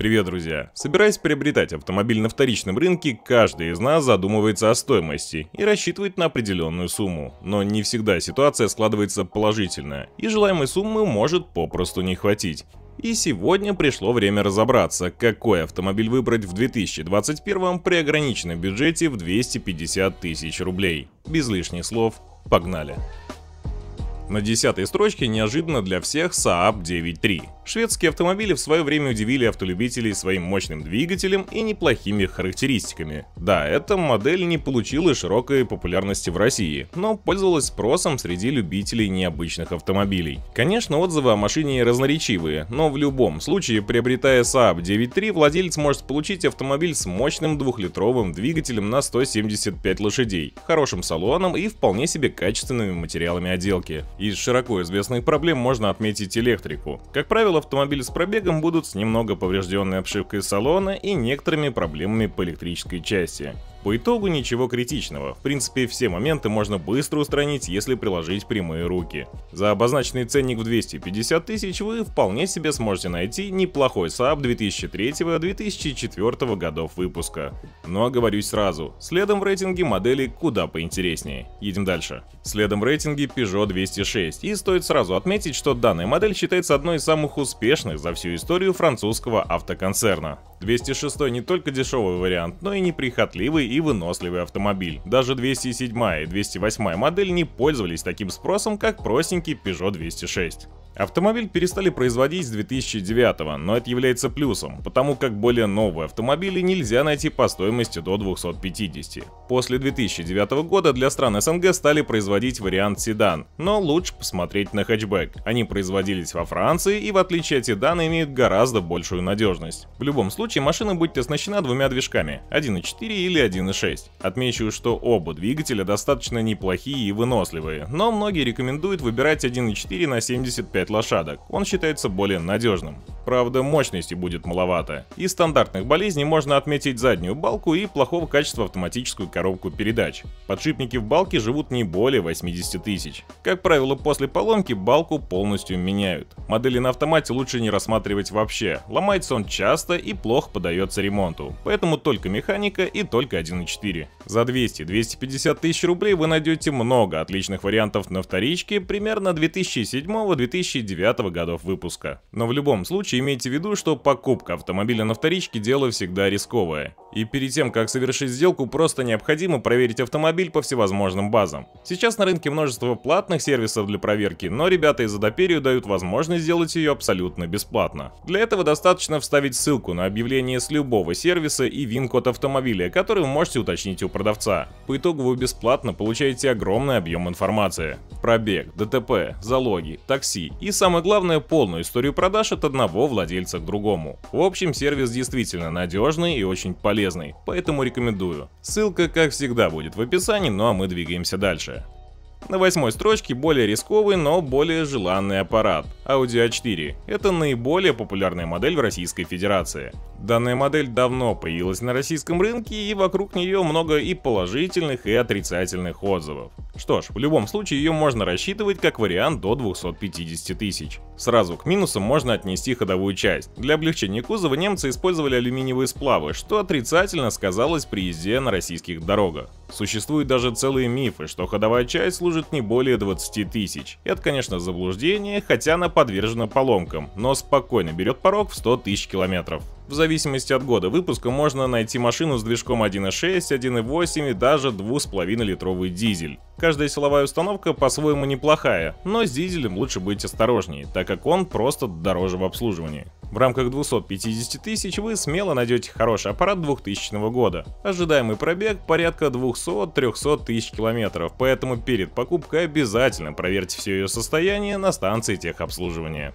Привет, друзья! Собираясь приобретать автомобиль на вторичном рынке, каждый из нас задумывается о стоимости и рассчитывает на определенную сумму. Но не всегда ситуация складывается положительно, и желаемой суммы может попросту не хватить. И сегодня пришло время разобраться, какой автомобиль выбрать в 2021 при ограниченном бюджете в 250 тысяч рублей. Без лишних слов, погнали! На десятой строчке неожиданно для всех Saab 9.3. Шведские автомобили в свое время удивили автолюбителей своим мощным двигателем и неплохими характеристиками. Да, эта модель не получила широкой популярности в России, но пользовалась спросом среди любителей необычных автомобилей. Конечно, отзывы о машине разноречивые, но в любом случае, приобретая Saab 9.3, владелец может получить автомобиль с мощным двухлитровым двигателем на 175 лошадей, хорошим салоном и вполне себе качественными материалами отделки. Из широко известных проблем можно отметить электрику. Как правило, автомобили с пробегом будут с немного поврежденной обшивкой салона и некоторыми проблемами по электрической части. По итогу ничего критичного, в принципе все моменты можно быстро устранить, если приложить прямые руки. За обозначенный ценник в 250 тысяч вы вполне себе сможете найти неплохой Saab 2003-2004 годов выпуска. Но оговорюсь сразу, следом в рейтинге модели куда поинтереснее. Едем дальше. Следом в рейтинге Peugeot 206, и стоит сразу отметить, что данная модель считается одной из самых успешных за всю историю французского автоконцерна. 206 не только дешевый вариант, но и неприхотливый и выносливый автомобиль. Даже 207 и 208 модель не пользовались таким спросом, как простенький Peugeot 206. Автомобиль перестали производить с 2009, но это является плюсом, потому как более новые автомобили нельзя найти по стоимости до 250. После 2009 года для стран СНГ стали производить вариант седан, но лучше посмотреть на хэтчбэк. Они производились во Франции и в отличие от седана имеют гораздо большую надежность. В любом случае машина будет оснащена двумя движками, 1.4 или 1.6. Отмечу, что оба двигателя достаточно неплохие и выносливые, но многие рекомендуют выбирать 1.4 на 75 лошадок, он считается более надежным. Правда, мощности будет маловато. Из стандартных болезней можно отметить заднюю балку и плохого качества автоматическую коробку передач. Подшипники в балке живут не более 80 тысяч. Как правило, после поломки балку полностью меняют. Модели на автомате лучше не рассматривать вообще. Ломается он часто и плохо подается ремонту. Поэтому только механика и только 1.4. За 200-250 тысяч рублей вы найдете много отличных вариантов на вторичке примерно 2007-2009 годов выпуска. Но в любом случае имейте в виду, что покупка автомобиля на вторичке дело всегда рисковое. И перед тем, как совершить сделку, просто необходимо проверить автомобиль по всевозможным базам. Сейчас на рынке множество платных сервисов для проверки, но ребята из Адоперию дают возможность сделать ее абсолютно бесплатно. Для этого достаточно вставить ссылку на объявление с любого сервиса и вин-код автомобиля, который вы можете уточнить у продавца. По итогу вы бесплатно получаете огромный объем информации. Пробег, ДТП, залоги, такси и самое главное полную историю продаж от одного владельца к другому. В общем, сервис действительно надежный и очень полезный, поэтому рекомендую. Ссылка, как всегда, будет в описании, ну а мы двигаемся дальше. На восьмой строчке более рисковый, но более желанный аппарат – Audi A4. Это наиболее популярная модель в Российской Федерации. Данная модель давно появилась на российском рынке и вокруг нее много и положительных, и отрицательных отзывов. Что ж, в любом случае ее можно рассчитывать как вариант до 250 тысяч. Сразу к минусам можно отнести ходовую часть. Для облегчения кузова немцы использовали алюминиевые сплавы, что отрицательно сказалось при езде на российских дорогах. Существуют даже целые мифы, что ходовая часть служит не более 20 тысяч. Это, конечно, заблуждение, хотя она подвержена поломкам, но спокойно берет порог в 100 тысяч километров. В зависимости от года выпуска можно найти машину с движком 1.6, 1.8 и даже 2,5-литровый дизель. Каждая силовая установка по-своему неплохая, но с дизелем лучше быть осторожнее, так как он просто дороже в обслуживании. В рамках 250 тысяч вы смело найдете хороший аппарат 2000 года. Ожидаемый пробег порядка 200-300 тысяч километров, поэтому перед покупкой обязательно проверьте все ее состояние на станции техобслуживания.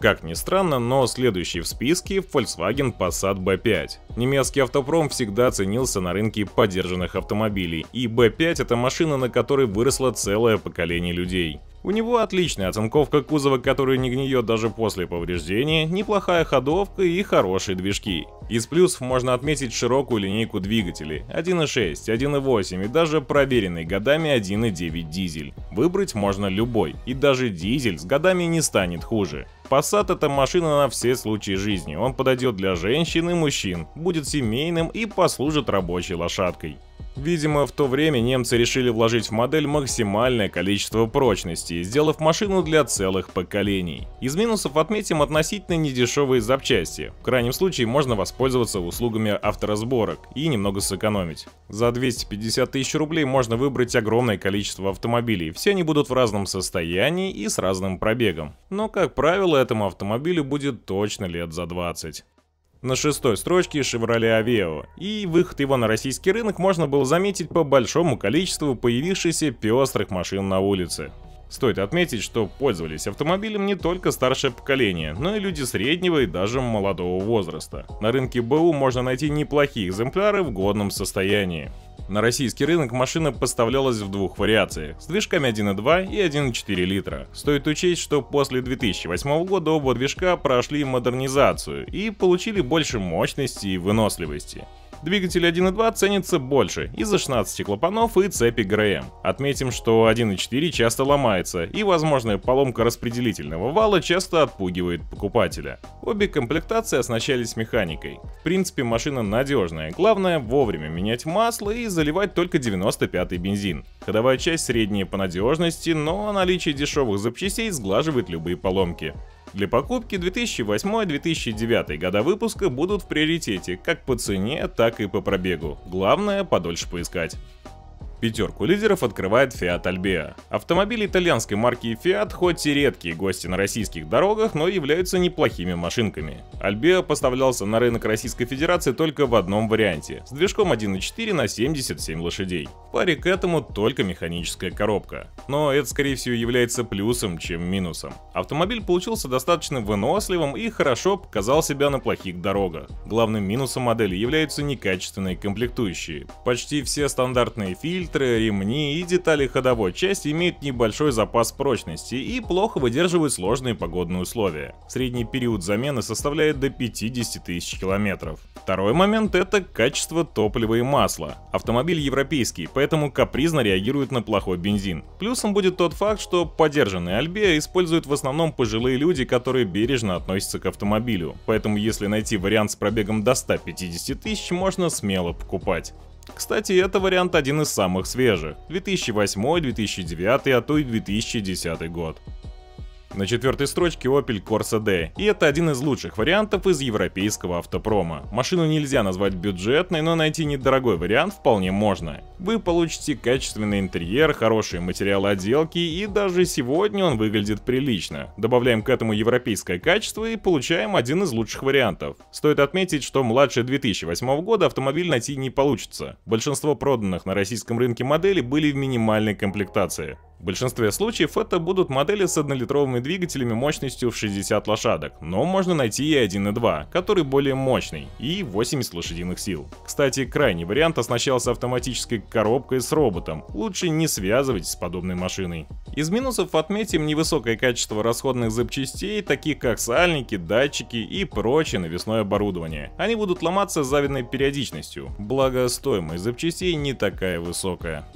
Как ни странно, но следующий в списке Volkswagen Passat B5. Немецкий автопром всегда ценился на рынке поддержанных автомобилей, и B5 это машина, на которой выросло целое поколение людей. У него отличная оцинковка кузова, который не гниет даже после повреждения, неплохая ходовка и хорошие движки. Из плюсов можно отметить широкую линейку двигателей 1.6, 1.8 и даже проверенный годами 1.9 дизель. Выбрать можно любой, и даже дизель с годами не станет хуже. Passat это машина на все случаи жизни, он подойдет для женщин и мужчин, будет семейным и послужит рабочей лошадкой. Видимо, в то время немцы решили вложить в модель максимальное количество прочности, сделав машину для целых поколений. Из минусов отметим относительно недешевые запчасти. В крайнем случае можно воспользоваться услугами авторазборок и немного сэкономить. За 250 тысяч рублей можно выбрать огромное количество автомобилей, все они будут в разном состоянии и с разным пробегом. Но, как правило, этому автомобилю будет точно лет за 20 на шестой строчке Chevrolet Aveo, и выход его на российский рынок можно было заметить по большому количеству появившихся пестрых машин на улице. Стоит отметить, что пользовались автомобилем не только старшее поколение, но и люди среднего и даже молодого возраста. На рынке БУ можно найти неплохие экземпляры в годном состоянии. На российский рынок машина поставлялась в двух вариациях, с движками 1.2 и 1.4 литра. Стоит учесть, что после 2008 года оба движка прошли модернизацию и получили больше мощности и выносливости. Двигатель 1.2 ценится больше из-за 16 клапанов и цепи ГРМ. Отметим, что 1.4 часто ломается, и возможная поломка распределительного вала часто отпугивает покупателя. Обе комплектации оснащались механикой. В принципе, машина надежная, главное вовремя менять масло и заливать только 95-й бензин. Ходовая часть средняя по надежности, но наличие дешевых запчастей сглаживает любые поломки. Для покупки 2008-2009 года выпуска будут в приоритете как по цене, так и по пробегу. Главное подольше поискать. Пятерку лидеров открывает Fiat Albea. Автомобили итальянской марки Fiat хоть и редкие гости на российских дорогах, но являются неплохими машинками. Albea поставлялся на рынок Российской Федерации только в одном варианте, с движком 1.4 на 77 лошадей. В паре к этому только механическая коробка. Но это скорее всего является плюсом, чем минусом. Автомобиль получился достаточно выносливым и хорошо показал себя на плохих дорогах. Главным минусом модели являются некачественные комплектующие. Почти все стандартные фильтры фильтры, ремни и детали ходовой части имеют небольшой запас прочности и плохо выдерживают сложные погодные условия. Средний период замены составляет до 50 тысяч километров. Второй момент это качество топлива и масла. Автомобиль европейский, поэтому капризно реагирует на плохой бензин. Плюсом будет тот факт, что подержанные Альбея используют в основном пожилые люди, которые бережно относятся к автомобилю. Поэтому если найти вариант с пробегом до 150 тысяч, можно смело покупать. Кстати, это вариант один из самых свежих. 2008, 2009, а то и 2010 год. На четвертой строчке Opel Corsa D, и это один из лучших вариантов из европейского автопрома. Машину нельзя назвать бюджетной, но найти недорогой вариант вполне можно. Вы получите качественный интерьер, хорошие материалы отделки и даже сегодня он выглядит прилично. Добавляем к этому европейское качество и получаем один из лучших вариантов. Стоит отметить, что младше 2008 года автомобиль найти не получится. Большинство проданных на российском рынке моделей были в минимальной комплектации. В большинстве случаев это будут модели с однолитровыми двигателями мощностью в 60 лошадок, но можно найти и 1.2, который более мощный, и 80 лошадиных сил. Кстати, крайний вариант оснащался автоматической коробкой с роботом, лучше не связывайтесь с подобной машиной. Из минусов отметим невысокое качество расходных запчастей, таких как сальники, датчики и прочее навесное оборудование. Они будут ломаться с завидной периодичностью, благо стоимость запчастей не такая высокая.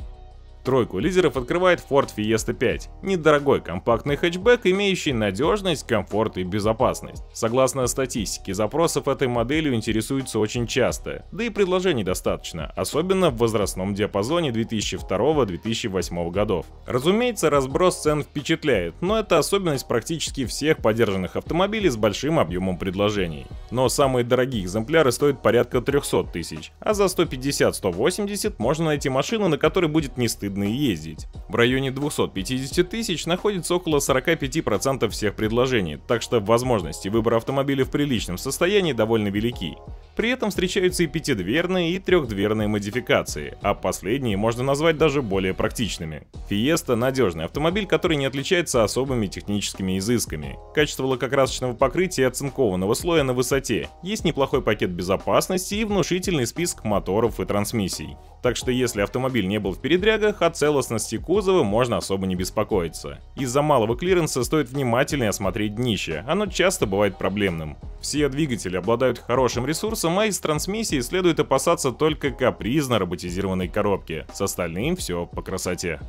Тройку лидеров открывает Ford Fiesta 5. Недорогой компактный хэтчбэк, имеющий надежность, комфорт и безопасность. Согласно статистике, запросов этой моделью интересуются очень часто, да и предложений достаточно, особенно в возрастном диапазоне 2002-2008 годов. Разумеется, разброс цен впечатляет, но это особенность практически всех поддержанных автомобилей с большим объемом предложений. Но самые дорогие экземпляры стоят порядка 300 тысяч, а за 150-180 можно найти машину, на которой будет не стыдно выгодно ездить. В районе 250 тысяч находится около 45% всех предложений, так что возможности выбора автомобиля в приличном состоянии довольно велики. При этом встречаются и пятидверные, и трехдверные модификации, а последние можно назвать даже более практичными. Fiesta – надежный автомобиль, который не отличается особыми техническими изысками. Качество лакокрасочного покрытия и оцинкованного слоя на высоте, есть неплохой пакет безопасности и внушительный список моторов и трансмиссий. Так что если автомобиль не был в передрягах, о целостности кузова можно особо не беспокоиться. Из-за малого клиренса стоит внимательнее осмотреть днище, оно часто бывает проблемным. Все двигатели обладают хорошим ресурсом, а из трансмиссии следует опасаться только капризно роботизированной коробки. С остальным все по красоте.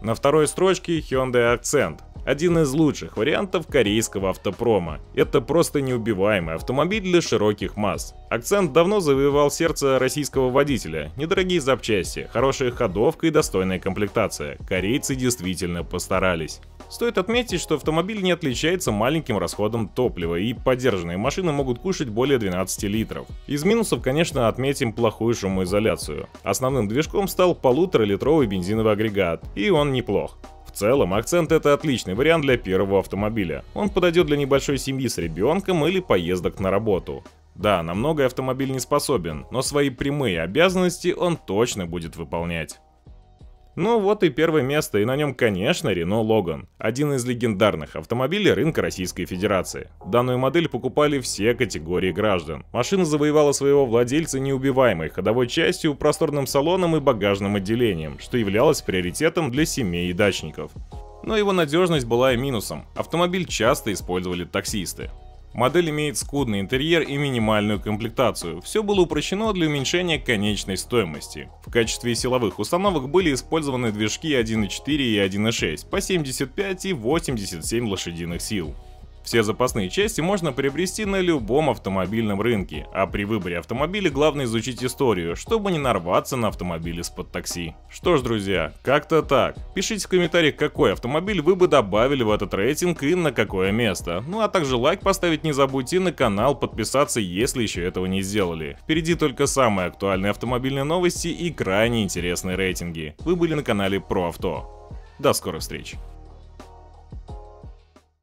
На второй строчке Hyundai Accent. Один из лучших вариантов корейского автопрома. Это просто неубиваемый автомобиль для широких масс. Акцент давно завоевал сердце российского водителя. Недорогие запчасти, хорошая ходовка и достойная комплектация. Корейцы действительно постарались. Стоит отметить, что автомобиль не отличается маленьким расходом топлива, и поддержанные машины могут кушать более 12 литров. Из минусов, конечно, отметим плохую шумоизоляцию. Основным движком стал полуторалитровый бензиновый агрегат, и он неплох. В целом, акцент это отличный вариант для первого автомобиля. Он подойдет для небольшой семьи с ребенком или поездок на работу. Да, на многое автомобиль не способен, но свои прямые обязанности он точно будет выполнять. Ну вот и первое место, и на нем, конечно, Renault Logan, один из легендарных автомобилей рынка Российской Федерации. Данную модель покупали все категории граждан. Машина завоевала своего владельца неубиваемой ходовой частью, просторным салоном и багажным отделением, что являлось приоритетом для семей и дачников. Но его надежность была и минусом. Автомобиль часто использовали таксисты. Модель имеет скудный интерьер и минимальную комплектацию. Все было упрощено для уменьшения конечной стоимости. В качестве силовых установок были использованы движки 1.4 и 1.6 по 75 и 87 лошадиных сил. Все запасные части можно приобрести на любом автомобильном рынке, а при выборе автомобиля главное изучить историю, чтобы не нарваться на автомобиль из-под такси. Что ж, друзья, как-то так. Пишите в комментариях, какой автомобиль вы бы добавили в этот рейтинг и на какое место. Ну а также лайк поставить не забудьте на канал подписаться, если еще этого не сделали. Впереди только самые актуальные автомобильные новости и крайне интересные рейтинги. Вы были на канале Про Авто. До скорых встреч.